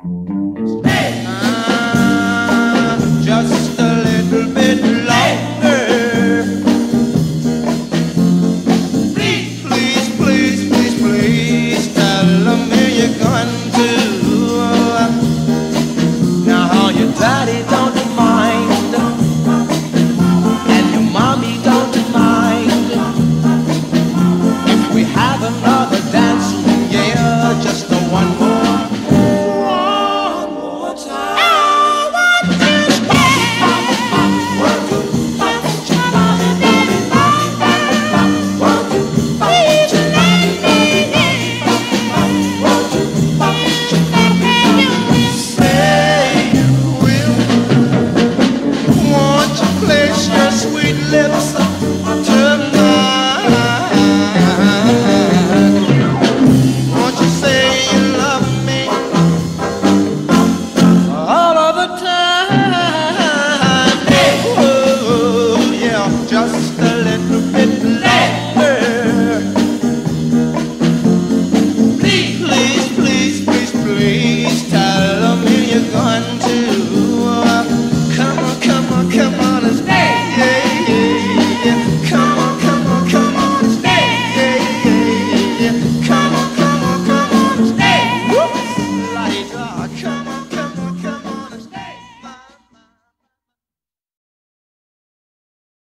Ah, lips